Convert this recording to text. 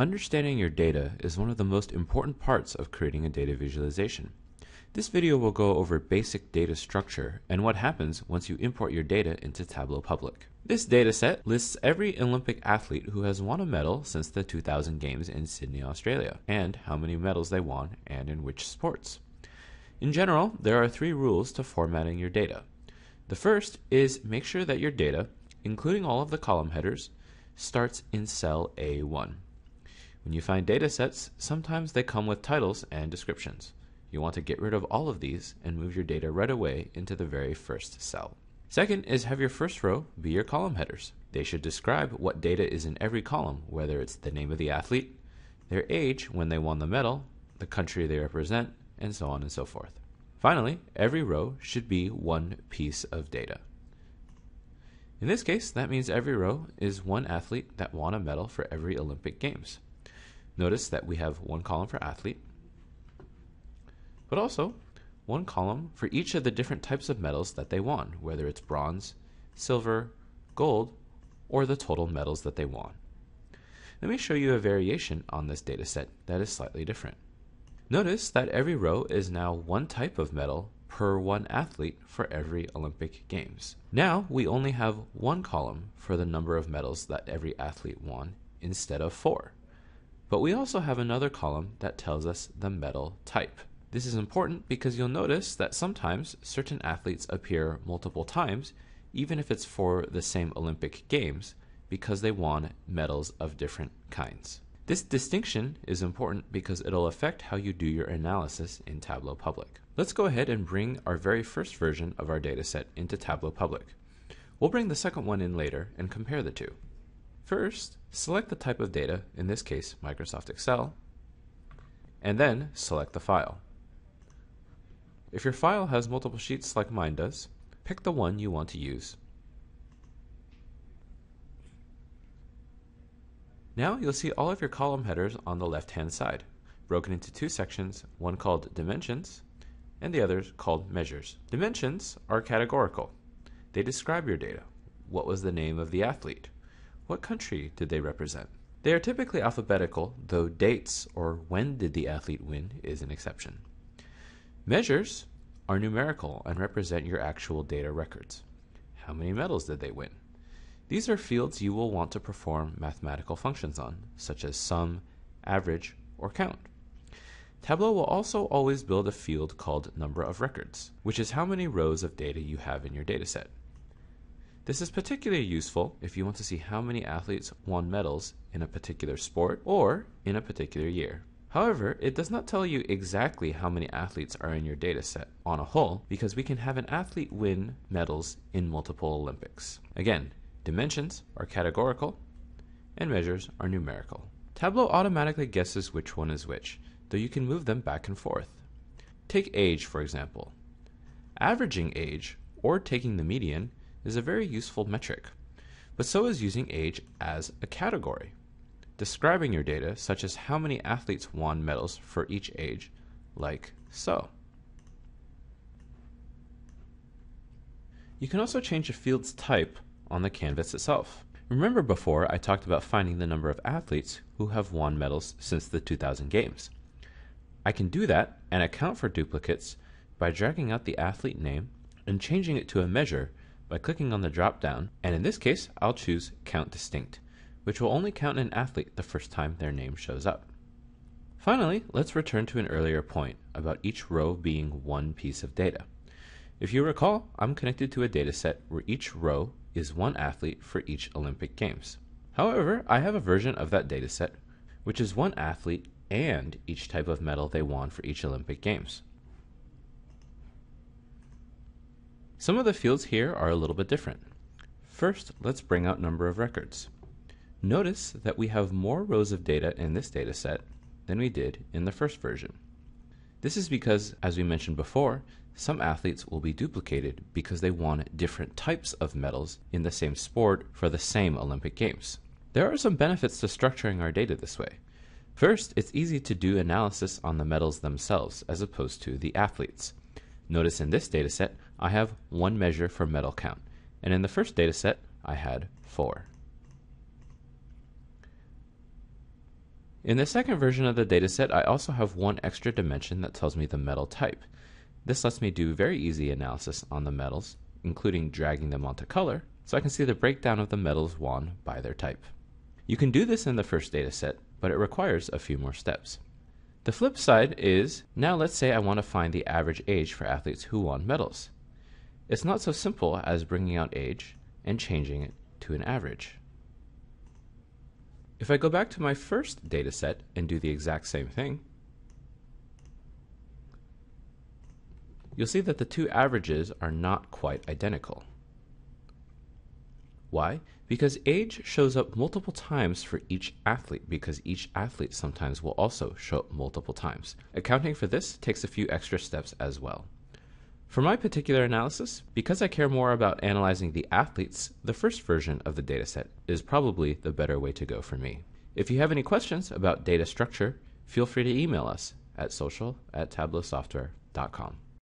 Understanding your data is one of the most important parts of creating a data visualization. This video will go over basic data structure and what happens once you import your data into Tableau Public. This dataset lists every Olympic athlete who has won a medal since the 2000 Games in Sydney, Australia, and how many medals they won and in which sports. In general, there are three rules to formatting your data. The first is make sure that your data, including all of the column headers, starts in cell A1. When you find data sets, sometimes they come with titles and descriptions. You want to get rid of all of these and move your data right away into the very first cell. Second is have your first row be your column headers. They should describe what data is in every column, whether it's the name of the athlete, their age when they won the medal, the country they represent, and so on and so forth. Finally, every row should be one piece of data. In this case, that means every row is one athlete that won a medal for every Olympic Games. Notice that we have one column for athlete, but also one column for each of the different types of medals that they won, whether it's bronze, silver, gold, or the total medals that they won. Let me show you a variation on this data set that is slightly different. Notice that every row is now one type of medal per one athlete for every Olympic Games. Now we only have one column for the number of medals that every athlete won instead of four. But we also have another column that tells us the medal type. This is important because you'll notice that sometimes certain athletes appear multiple times, even if it's for the same Olympic Games, because they won medals of different kinds. This distinction is important because it'll affect how you do your analysis in Tableau Public. Let's go ahead and bring our very first version of our dataset into Tableau Public. We'll bring the second one in later and compare the two. First, select the type of data, in this case Microsoft Excel, and then select the file. If your file has multiple sheets like mine does, pick the one you want to use. Now you'll see all of your column headers on the left-hand side, broken into two sections, one called Dimensions and the other called Measures. Dimensions are categorical. They describe your data. What was the name of the athlete? What country did they represent? They are typically alphabetical, though dates or when did the athlete win is an exception. Measures are numerical and represent your actual data records. How many medals did they win? These are fields you will want to perform mathematical functions on, such as sum, average, or count. Tableau will also always build a field called number of records, which is how many rows of data you have in your dataset. This is particularly useful if you want to see how many athletes won medals in a particular sport or in a particular year. However, it does not tell you exactly how many athletes are in your dataset on a whole because we can have an athlete win medals in multiple Olympics. Again, dimensions are categorical and measures are numerical. Tableau automatically guesses which one is which, though you can move them back and forth. Take age, for example. Averaging age, or taking the median, is a very useful metric, but so is using age as a category. Describing your data, such as how many athletes won medals for each age, like so. You can also change a field's type on the canvas itself. Remember before I talked about finding the number of athletes who have won medals since the 2000 Games. I can do that and account for duplicates by dragging out the athlete name and changing it to a measure by clicking on the drop down, and in this case, I'll choose Count Distinct, which will only count an athlete the first time their name shows up. Finally, let's return to an earlier point about each row being one piece of data. If you recall, I'm connected to a dataset where each row is one athlete for each Olympic Games. However, I have a version of that dataset which is one athlete and each type of medal they won for each Olympic Games. Some of the fields here are a little bit different. First, let's bring out number of records. Notice that we have more rows of data in this data set than we did in the first version. This is because, as we mentioned before, some athletes will be duplicated because they won different types of medals in the same sport for the same Olympic Games. There are some benefits to structuring our data this way. First, it's easy to do analysis on the medals themselves as opposed to the athletes. Notice in this dataset, I have one measure for medal count, and in the first dataset, I had four. In the second version of the dataset, I also have one extra dimension that tells me the medal type. This lets me do very easy analysis on the medals, including dragging them onto color, so I can see the breakdown of the medals won by their type. You can do this in the first dataset, but it requires a few more steps. The flip side is, now let's say I want to find the average age for athletes who won medals. It's not so simple as bringing out age and changing it to an average. If I go back to my first dataset and do the exact same thing, you'll see that the two averages are not quite identical. Why? Because age shows up multiple times for each athlete, because each athlete sometimes will also show up multiple times. Accounting for this takes a few extra steps as well. For my particular analysis, because I care more about analyzing the athletes, the first version of the dataset is probably the better way to go for me. If you have any questions about data structure, feel free to email us at social at tableausoftware.com.